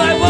I was.